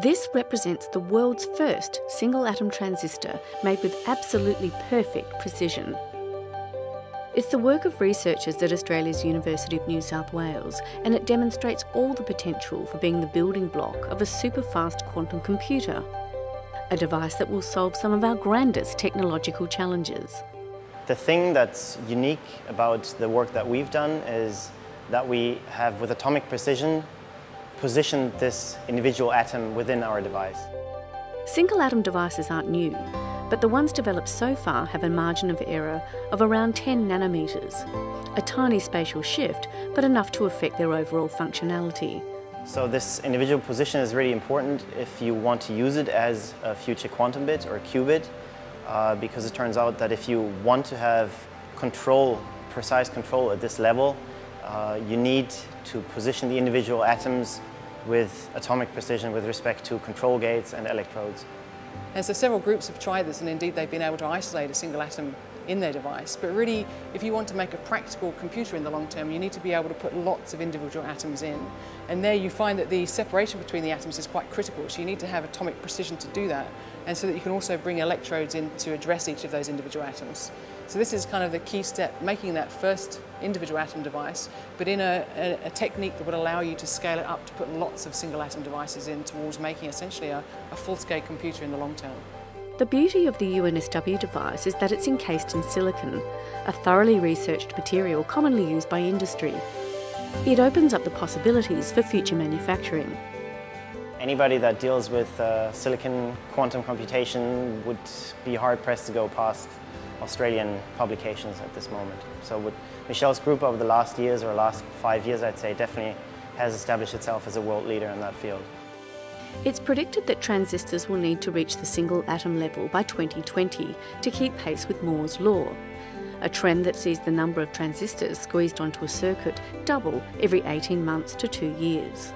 This represents the world's first single atom transistor made with absolutely perfect precision. It's the work of researchers at Australia's University of New South Wales, and it demonstrates all the potential for being the building block of a super fast quantum computer, a device that will solve some of our grandest technological challenges. The thing that's unique about the work that we've done is that we have, with atomic precision, positioned this individual atom within our device. Single atom devices aren't new, but the ones developed so far have a margin of error of around 10 nanometres. A tiny spatial shift, but enough to affect their overall functionality. So this individual position is really important if you want to use it as a future quantum bit or qubit, uh, because it turns out that if you want to have control, precise control at this level, uh, you need to position the individual atoms with atomic precision with respect to control gates and electrodes. And so several groups have tried this and indeed they've been able to isolate a single atom in their device. But really, if you want to make a practical computer in the long term, you need to be able to put lots of individual atoms in. And there you find that the separation between the atoms is quite critical. So you need to have atomic precision to do that. And so that you can also bring electrodes in to address each of those individual atoms. So this is kind of the key step, making that first individual atom device, but in a, a, a, technique that would allow you to scale it up to put lots of single atom devices in towards making essentially a, a full-scale computer in the long term. The beauty of the UNSW device is that it's encased in silicon, a thoroughly researched material commonly used by industry. It opens up the possibilities for future manufacturing. Anybody that deals with uh, silicon quantum computation would be hard pressed to go past Australian publications at this moment. So with Michelle's group over the last years or last five years, I'd say definitely has established itself as a world leader in that field. It's predicted that transistors will need to reach the single atom level by 2020 to keep pace with Moore's law, a trend that sees the number of transistors squeezed onto a circuit double every 18 months to two years.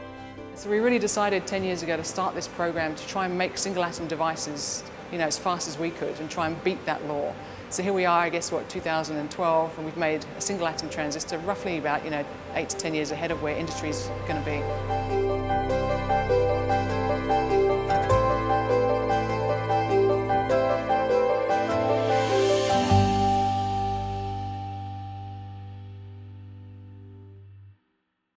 So we really decided 10 years ago to start this program to try and make single atom devices you know, as fast as we could and try and beat that law. So here we are, I guess, what, 2012, and we've made a single atom transistor roughly about, you know, eight to 10 years ahead of where industry is going to be.